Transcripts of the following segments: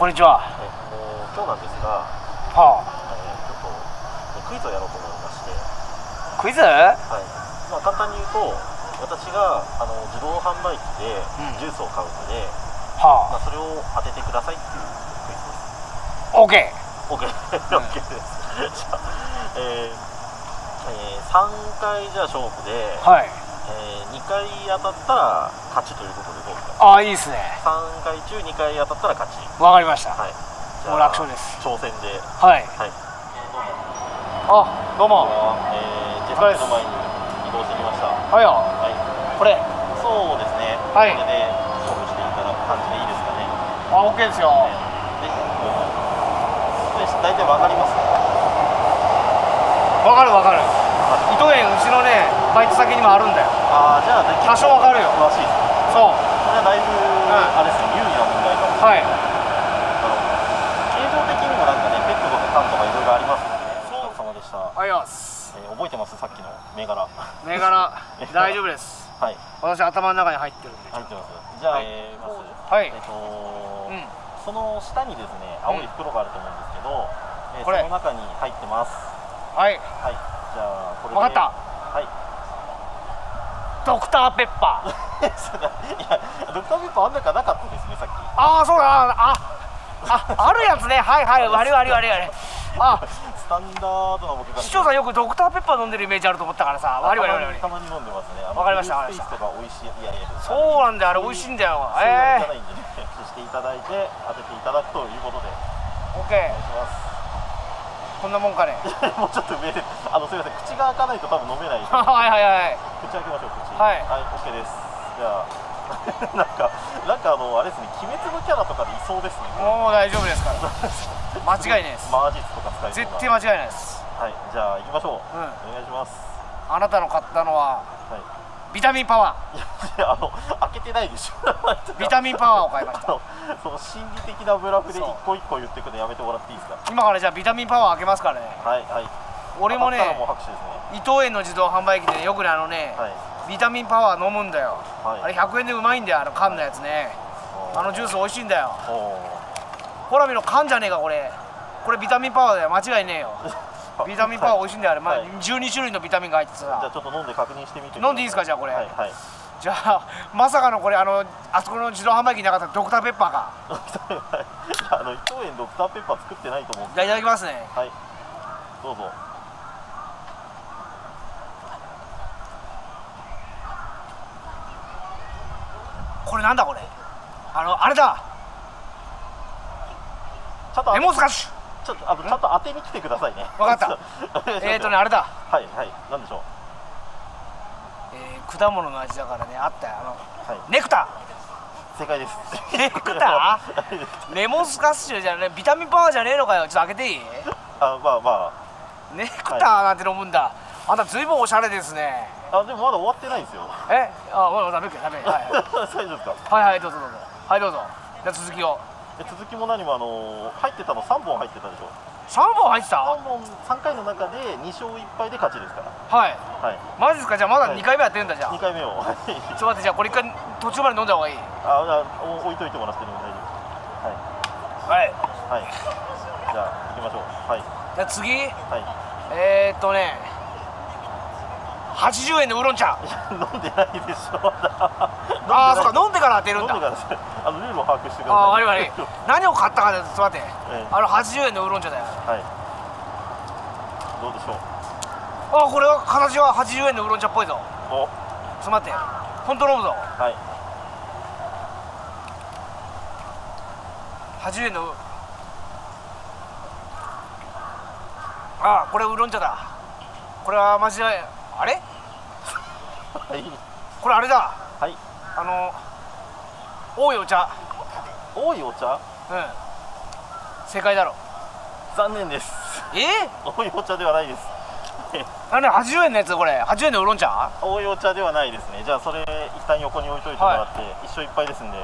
こんにちは。えー、もう今日なんですが、はえー、ちょっとクイズをやろうと思いまして、あ、クイズ？はい。まあ簡単に言うと、私があの自動販売機でうんジュースを買うので、はまあそれを当ててくださいっていうクイズです。あ、オッケ OK、うん OK です。じゃあ、えーえー、3回じゃあ勝負で、ー。はい。えー、2回当たったら勝ちということでどうですか？ああ、いいですね。3回中2回当たったら勝ち。わかりました。はい。もう楽勝です。挑戦で。はい。はい。あ、どうも。えー、ジェスの前に移動してきました。ははいよ。い。これ。そうですね。はいこれで勝負していただく感じでいいですかね。あ、オッケーですよ。で、で大体わかります。わかるわかる。伊藤園うちのね、バイト先にもあるんだよ。ああ、じゃあ、多少わかるよ詳しい。そう。これはだいぶ、あれですね、有利な問題かも。はい。形状的にもなんかね、ペットとか缶とかいろいろありますので、お疲れ様でした。ありがとうございます。えー覚えてます？さっきの銘柄。銘柄 大丈夫です。はい。私頭の中に入ってるんで。入ってます。じゃあ、はいえーまず、はいえっ、とうん。その下にですね青い袋があると思うんですけど、えーこれその中に入ってますはい。はいじゃあこれでわかった。はいドクターペッパー。い やドクターペッパーあんなかなかったですねさっきああ、そうだ。あ、あ、あるやつね。はいはい。割り割り割り割り。あ、スタンダードな僕から視聴者よくドクターペッパー飲んでるイメージあると思ったからさ。割り割り割りた。まに飲んでますねわかりましたフルーツペーストが美味しいいやいやそうなんだよ。あれ美味しいんだよ。えないんでねしていただいて当てていただくということでえー。オッおケ願いしますー。こんなもんかね。もうちょっと上であのすみません口が開かないと多分飲めない はいはいはい。口開けましょう口はいはい、OK ですじゃあ なんかなんかあのあれですね鬼滅のキャラとかでいそうですねもう大丈夫ですから。間違いないです。マージスとか使い絶対間違いないです。はいじゃあ行きましょう、うんお願いしますあなたの買ったのははいビタミンパワいやいやあの開けてないでしょー。ビタミンパワーを買いました。その心理的なブラフで一個一個言ってくのやめてもらっていいですか？今からじゃあビタミンパワー開けますからね。はいはい俺もね、ね伊藤園の自動販売機でよくねあのね、はいビタミンパワー飲むんだよ。はいあれ100円でうまいんだよあの缶のやつね。あのジュース美味しいんだよ。おほら見ろ缶じゃねえかこれ。これビタミンパワーだよ間違いねえよ。ービタミンパワー美味しいんだよあれ、まあはい12種類のビタミンが入っててじゃあさ。ちょっと飲んで確認してみて飲んでいいですかじゃあこれはいはいじゃあまさかのこれあのあそこの自動販売機になかったドクターペッパーか。い やあの伊藤園ドクターペッパー作ってないと思うんでじゃあいただきますね。はいどうぞこれなんだこれ？あのあれだ。ちょっとレモンスカッシュ。ちょっとあのちゃんと当てに来てくださいね。わかったちょっと。ねあれだ。はいはいなんでしょう？えー果物の味だからねあったよあのはいネクタ正解です。ー。ネクター？レモンスカッシュじゃねビタミンパワーじゃねえのかよちょっと開けていい？あまあまネクターなんて飲むんだ。あんたずいぶんおしゃれですね。ああでもまだ終わってないんですよ。え？あまだダメかダメ。はい 大丈夫ですか？はいはいどうぞどうぞ。はいどうぞ。じゃあ続きを。で続きも何もあの入ってたの三本入ってたでしょ？三本入ってた？三本三回の中で二勝一敗で勝ちですから。はい。はい。マジですか？じゃあまだはい二回目やってんだじゃあ。二回目を。はい。ちょっと待ってじゃあこれ一回途中まで飲んだ方がいい？あじゃあお置いといてもらっても大丈夫。はいはい。はい。じゃあ行きましょう。はいじゃあ次はい。えー、っとね80円のウーロン茶。飲んでないでしょ。まだああそっか飲んでから当てるんだ飲んで。からあのルールを把握してください。ああ悪い悪い何を買ったかでちょっと待って、ええあの80円のウーロン茶だよはい。どうでしょう。あこれは形は80円のウーロン茶っぽいぞお、ちょっと待って本当飲むぞはい。80円のあこれウーロン茶だこれは間違いあれ？はい。これあれだはい。あの多いお茶多いお茶？うん正解だろ残念です。え？多いお茶ではないです。あれ80円のやつこれ80円のウーロン茶多いお茶ではないですね。じゃあそれ一旦横に置いといてもらって、一勝一敗ですんで、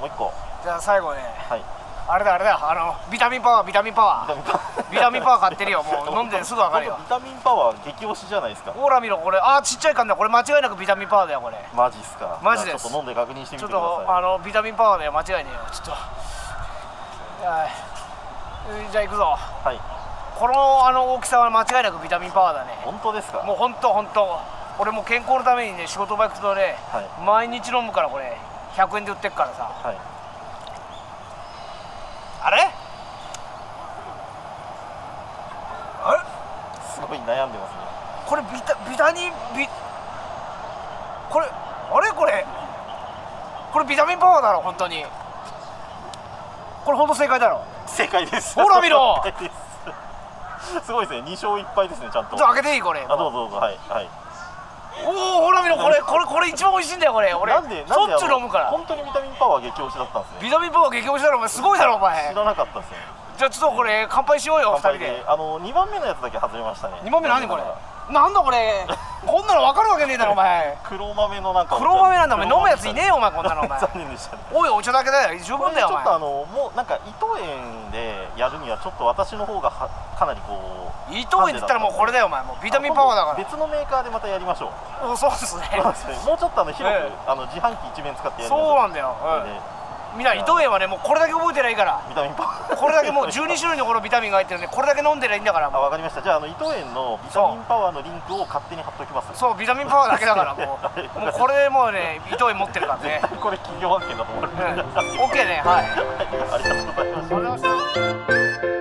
もう一個。じゃあ最後ねはい。あれだあれだあのビタミンパワービタミンパワービタミンパワービタミンパワー買ってるよもう。飲んですぐ分かるよ。ビタミンパワー激推しじゃないですか。ほら見ろこれ。あーちっちゃい缶だこれ間違いなくビタミンパワーだよこれ。マジっすか。マジでちょっと飲んで確認してみちょてください。っとあのビタミンパワーだよ。間違いねえよ。ちょっと。はい。じゃあ行くぞ。はい。このあの大きさは間違いなくビタミンパワーだね。本当ですか？もうほんとほんと俺も健康のためにね仕事場行くとね、はい。毎日飲むからこれ。100円で売ってっからさ。はい。あれあれすごい悩んでますねこれビタビタニビこれあれこれこれビタミンパワーだろ本当にこれ本当正解だろ正解ですほら見ろすごいですね2勝1敗ですねちゃんとと開けていいこれあどうぞどうぞはいはいおおほら見ろこれこれこれ一番美味しいんだよこれ俺なんでしょっちゅう飲むから本当にビタミンパワー激推しだったんですねビタミンパワー激推しだろお前すごいだろお前知らなかったですねじゃあちょっとこれ乾杯しようよ二乾杯人で。であの2番目のやつだけ外れましたね。2番目何これ？なんだこれ？こんなの分かるわけねえだろお前。黒豆のなんか黒豆なんだお前。飲むやついねえよよお前こんなのお前。残念でしたね。おいお茶だけだよ。十分だよお前。ちょっとあのもうなんか伊藤園でやるにはちょっと私の方がはかなりこう伊藤園って言ったらもうこれだよお前。もうビタミンパワーだか別のメーカーでまたやりましょう。そうですね。もうちょっとあの広く、ええ。あの自販機一面使ってやりましょう。そうなんだよ、みんな伊藤園はねもうこれだけ覚えてないから。ビタミンパワー。これだけもう12種類のこのビタミンが入ってるんでこれだけ飲んでりゃいいんだから。わかりました。じゃああの伊藤園のビタミンパワーのリンクを勝手に貼っときます。う。そうビタミンパワーだけだからもう。もうこれでもうね伊藤園持ってるからね。これ企業案件だと思う、うん。OK ね。はい。ありがとうございありがとうございました